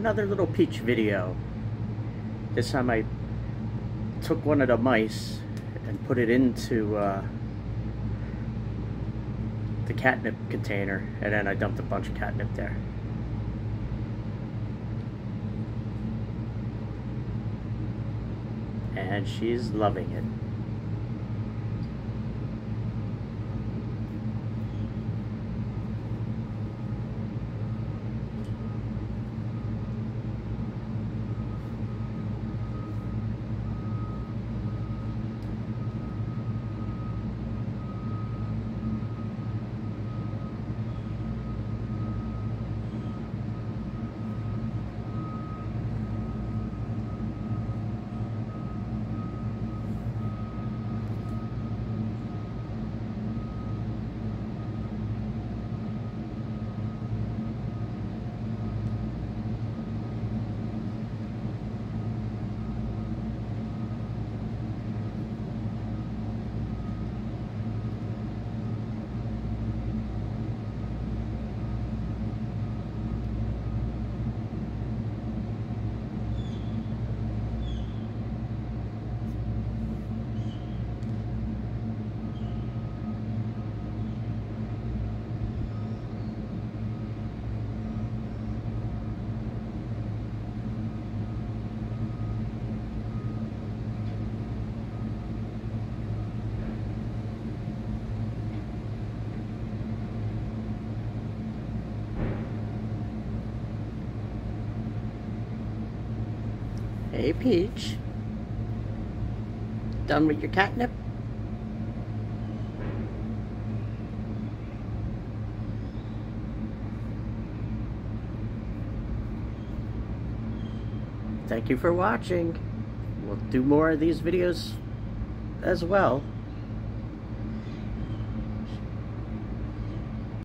another little peach video. This time I took one of the mice and put it into uh, the catnip container and then I dumped a bunch of catnip there. And she's loving it. Hey, Peach. Done with your catnip? Thank you for watching. We'll do more of these videos as well.